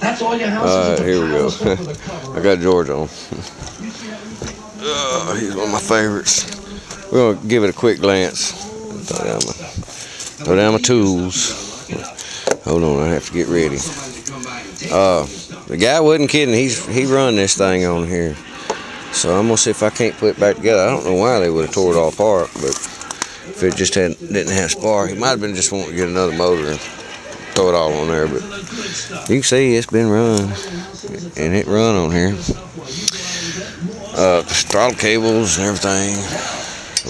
That's all your house All is. here we go. I got George on. Uh, he's one of my favorites. We're gonna give it a quick glance. Throw down my, throw down my tools. Hold on, I have to get ready. Uh, the guy wasn't kidding. He's he run this thing on here. So I'm gonna see if I can't put it back together. I don't know why they would have tore it all apart, but if it just had didn't have spark, he might have been just wanting to get another motor throw it all on there. But you can see it's been run, and it run on here. Uh, throttle cables and everything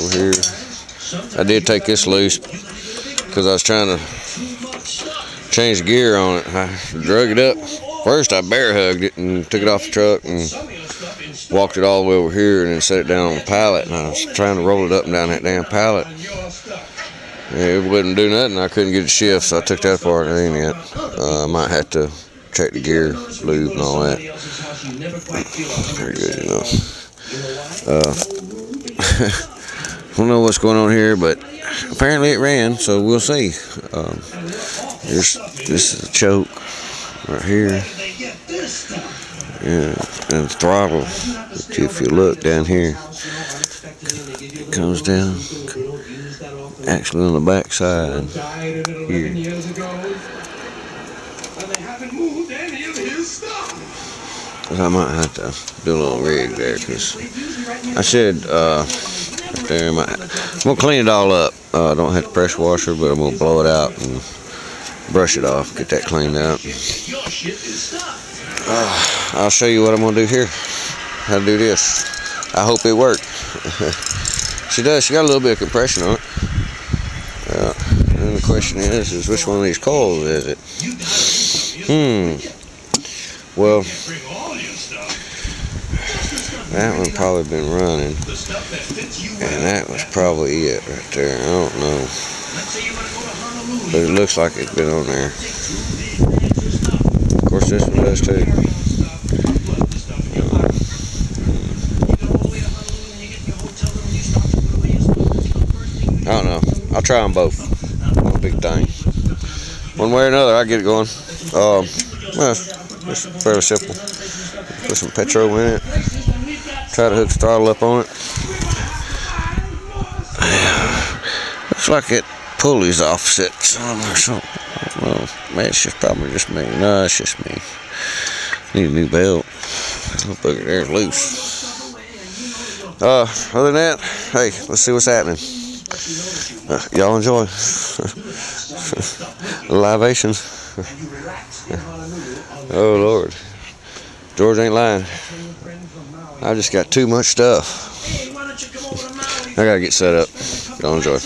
over here. I did take this loose because I was trying to change the gear on it. I drug it up. First, I bear hugged it and took it off the truck and walked it all the way over here and then set it down on the pallet. And I was trying to roll it up and down that damn pallet. It wouldn't do nothing. I couldn't get it shift, so I took that apart. It ain't yet. Uh, I might have to check the gear lube and all that. Very good, know. Uh, don't know what's going on here, but apparently it ran, so we'll see. Um, there's this is a choke right here. Yeah, and throttle. If you look down here, it comes down. Actually on the back side here. I might have to do a little rig there because I should uh, right there. My, I'm gonna clean it all up. Uh, I don't have the pressure washer, but I'm gonna blow it out and brush it off, get that cleaned out. Uh, I'll show you what I'm gonna do here. How to do this. I hope it worked. she does. She got a little bit of compression on it. Uh, and the question is, is which one of these coils is it? Hmm. Well, that one probably been running, and that was probably it right there. I don't know, but it looks like it's been on there. Of course, this one does too. I don't know. I'll try them both. No big thing. One way or another, I get it going. Um, well, it's fairly simple. Put some petrol in it. Try to hook the throttle up on it. Looks like it pulleys offset some or something. Well, man, it's just probably just me. No, it's just me. Need a new belt. That bugger loose. Uh, other than that, hey, let's see what's happening. Y'all enjoy. Libations. oh, Lord. George ain't lying. I just got too much stuff. I gotta get set up. Y'all enjoy.